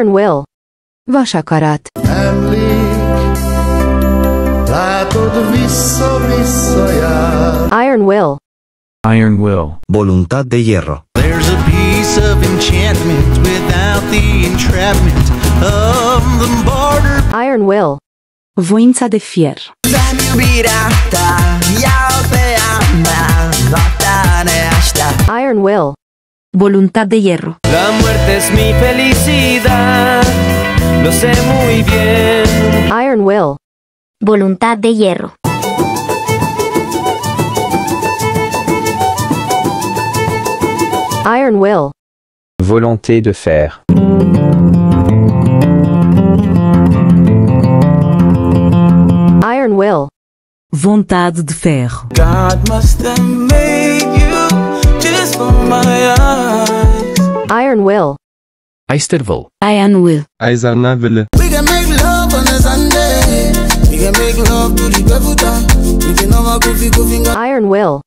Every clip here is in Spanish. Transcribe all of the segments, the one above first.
Iron will. Vasakarat. Emlék, látod vissza-vissza Iron will. Iron will. Voluntad de hierro. There's a piece of enchantment without the entrapment of the border. Iron will. Voința de fier. Iron will. Voluntad de hierro. La muerte es mi felicidad, lo sé muy bien. Iron will. Voluntad de hierro. Iron will. Volonté de fer. Iron will. Vontade de ferro. God must have made you Iron Will. Eisterville. Iron Will. Eisenaville. We can make love on a Sunday. We can make love to the. We can up. Iron Will.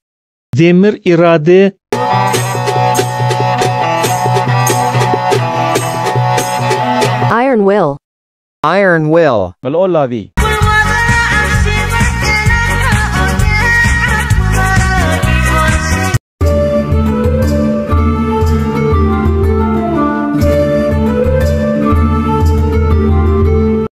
Demir irade. Iron Will. Iron Will. Malolavi.